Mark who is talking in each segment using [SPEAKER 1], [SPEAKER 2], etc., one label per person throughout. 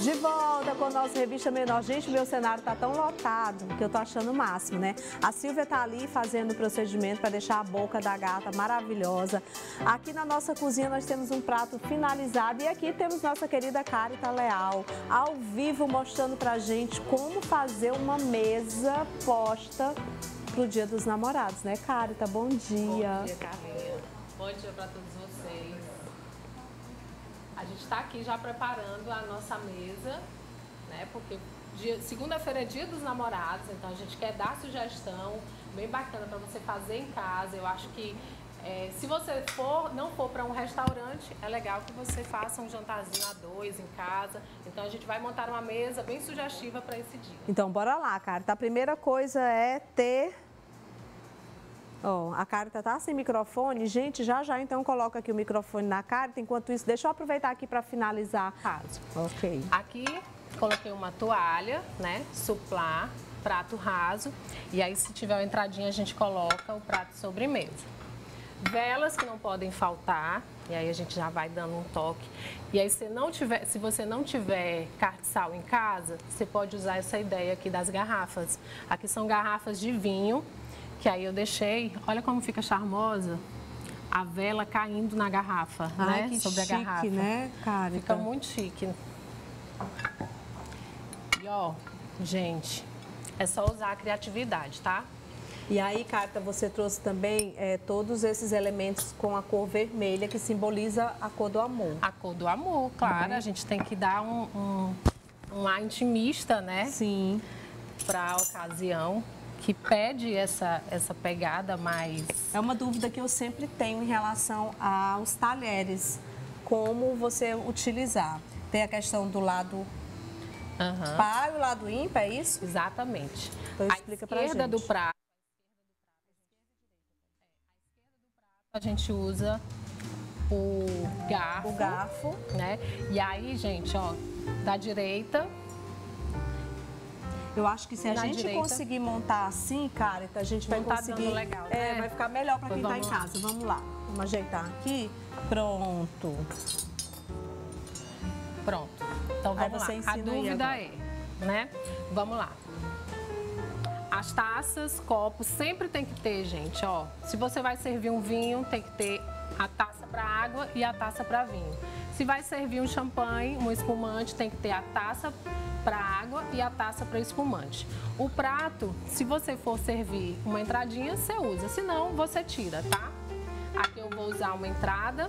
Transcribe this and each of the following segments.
[SPEAKER 1] De volta com a nossa revista Menor. Gente, meu cenário tá tão lotado que eu tô achando o máximo, né? A Silvia tá ali fazendo o procedimento para deixar a boca da gata maravilhosa. Aqui na nossa cozinha nós temos um prato finalizado e aqui temos nossa querida Carita Leal, ao vivo mostrando pra gente como fazer uma mesa posta pro Dia dos Namorados, né, Carita? Bom dia.
[SPEAKER 2] Bom dia, Carlinha. Bom dia para todos vocês. A gente está aqui já preparando a nossa mesa, né? Porque segunda-feira é dia dos namorados, então a gente quer dar sugestão bem bacana para você fazer em casa. Eu acho que é, se você for, não for para um restaurante, é legal que você faça um jantarzinho a dois em casa. Então a gente vai montar uma mesa bem sugestiva para esse dia.
[SPEAKER 1] Então bora lá, cara. A primeira coisa é ter Oh, a Carita tá sem microfone. Gente, já já então coloca aqui o microfone na Carita. Enquanto isso, deixa eu aproveitar aqui para finalizar.
[SPEAKER 2] Raso. Ok. Aqui coloquei uma toalha, né? Suplá, prato raso. E aí, se tiver uma entradinha, a gente coloca o prato sobremesa. Velas que não podem faltar, e aí a gente já vai dando um toque. E aí, se, não tiver, se você não tiver cartiçal em casa, você pode usar essa ideia aqui das garrafas. Aqui são garrafas de vinho, que aí eu deixei, olha como fica charmosa a vela caindo na garrafa,
[SPEAKER 1] Ai,
[SPEAKER 2] né?
[SPEAKER 1] Que
[SPEAKER 2] Sobre
[SPEAKER 1] chique,
[SPEAKER 2] a garrafa.
[SPEAKER 1] né, cara?
[SPEAKER 2] Fica muito chique. E ó, gente, é só usar a criatividade, tá?
[SPEAKER 1] E aí, Carta, você trouxe também é, todos esses elementos com a cor vermelha, que simboliza a cor do amor.
[SPEAKER 2] A cor do amor, claro. Uhum. A gente tem que dar um, um, um ar intimista, né?
[SPEAKER 1] Sim.
[SPEAKER 2] Para a ocasião que pede essa, essa pegada mais.
[SPEAKER 1] É uma dúvida que eu sempre tenho em relação aos talheres. Como você utilizar. Tem a questão do lado uhum. par e o lado ímpar, é isso?
[SPEAKER 2] Exatamente.
[SPEAKER 1] Então explica gente.
[SPEAKER 2] A esquerda do prato. A gente usa o garfo.
[SPEAKER 1] O garfo.
[SPEAKER 2] Né? E aí, gente, ó, da direita
[SPEAKER 1] eu acho que se a gente direita. conseguir montar assim, cara, a gente vai
[SPEAKER 2] tá
[SPEAKER 1] conseguir.
[SPEAKER 2] legal,
[SPEAKER 1] é, né? vai ficar melhor para quem está em casa. Vamos lá. Vamos ajeitar aqui. Pronto.
[SPEAKER 2] Pronto. Então vamos lá. A dúvida é, né? Vamos lá. As taças, copos, sempre tem que ter, gente, ó. Se você vai servir um vinho, tem que ter a taça para água e a taça para vinho. Se vai servir um champanhe, um espumante, tem que ter a taça para água e a taça para espumante. O prato, se você for servir uma entradinha, você usa, se não, você tira, tá? Aqui eu vou usar uma entrada,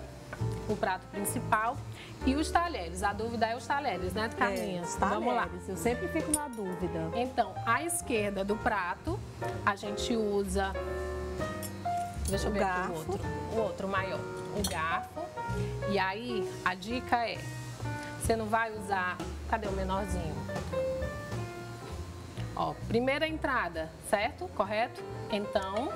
[SPEAKER 2] o prato principal e os talheres. A dúvida é os talheres, né, Carlinha? É,
[SPEAKER 1] os talheres. Vamos lá. Eu sempre fico na dúvida.
[SPEAKER 2] Então, à esquerda do prato, a gente usa... Deixa eu
[SPEAKER 1] o
[SPEAKER 2] ver
[SPEAKER 1] garfo.
[SPEAKER 2] aqui o outro. O outro maior. O garfo. E aí, a dica é você não vai usar... Cadê o menorzinho? Ó, primeira entrada, certo? Correto? Então,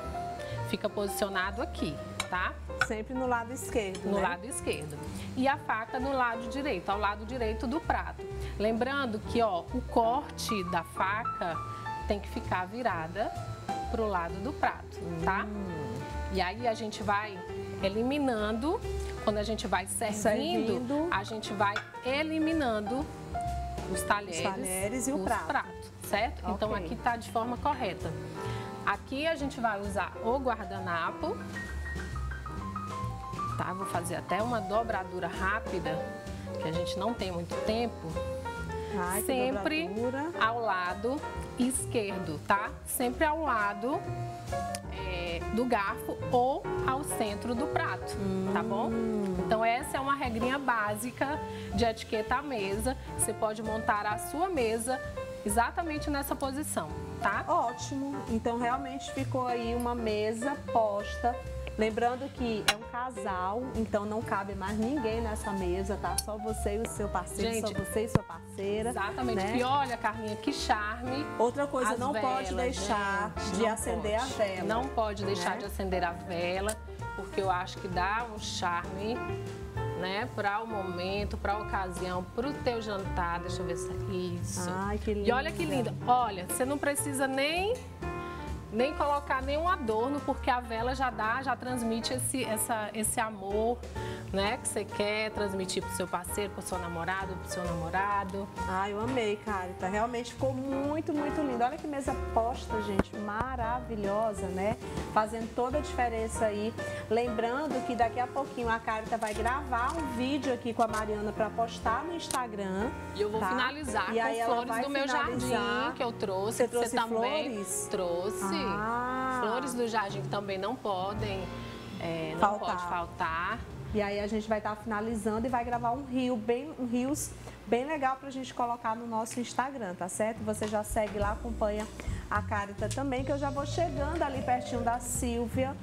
[SPEAKER 2] fica posicionado aqui, tá?
[SPEAKER 1] Sempre no lado esquerdo,
[SPEAKER 2] No
[SPEAKER 1] né?
[SPEAKER 2] lado esquerdo. E a faca no lado direito, ao lado direito do prato. Lembrando que, ó, o corte da faca tem que ficar virada pro lado do prato, tá? Hum. E aí a gente vai eliminando quando a gente vai servindo, servindo. a gente vai eliminando os talheres,
[SPEAKER 1] os talheres e o prato.
[SPEAKER 2] prato certo? Okay. Então aqui está de forma correta. Aqui a gente vai usar o guardanapo. Tá? Vou fazer até uma dobradura rápida, que a gente não tem muito tempo.
[SPEAKER 1] Ai,
[SPEAKER 2] Sempre ao lado esquerdo, tá? Sempre ao lado é, do garfo ou ao centro do prato, hum. tá bom? Hum. Então essa é uma regrinha básica de etiqueta à mesa. Você pode montar a sua mesa exatamente nessa posição, tá?
[SPEAKER 1] Ótimo. Então realmente ficou aí uma mesa posta Lembrando que é um casal, então não cabe mais ninguém nessa mesa, tá? Só você e o seu parceiro, Gente, só você e sua parceira.
[SPEAKER 2] Exatamente. Né? E olha, Carlinha, que charme.
[SPEAKER 1] Outra coisa, não velas, pode deixar gente, de acender
[SPEAKER 2] pode.
[SPEAKER 1] a vela.
[SPEAKER 2] Não pode deixar né? de acender a vela, porque eu acho que dá um charme né, para o momento, para a ocasião, para o teu jantar. Deixa eu ver se é isso.
[SPEAKER 1] Ai, que lindo.
[SPEAKER 2] E olha que lindo. Olha, você não precisa nem nem colocar nenhum adorno, porque a vela já dá, já transmite esse, essa, esse amor, né? Que você quer transmitir pro seu parceiro, pro seu namorado, pro seu namorado.
[SPEAKER 1] Ah, eu amei, Carita. Realmente ficou muito, muito lindo. Olha que mesa posta, gente, maravilhosa, né? Fazendo toda a diferença aí. Lembrando que daqui a pouquinho a Carita vai gravar um vídeo aqui com a Mariana para postar no Instagram.
[SPEAKER 2] E eu vou tá? finalizar e com flores do meu jardim que eu trouxe.
[SPEAKER 1] Você trouxe você também flores?
[SPEAKER 2] trouxe. Ah. Flores do jardim também não podem, é, não faltar. pode faltar.
[SPEAKER 1] E aí a gente vai estar tá finalizando e vai gravar um rio, bem, um rios bem legal para a gente colocar no nosso Instagram, tá certo? Você já segue lá, acompanha a Carita também, que eu já vou chegando ali pertinho da Silvia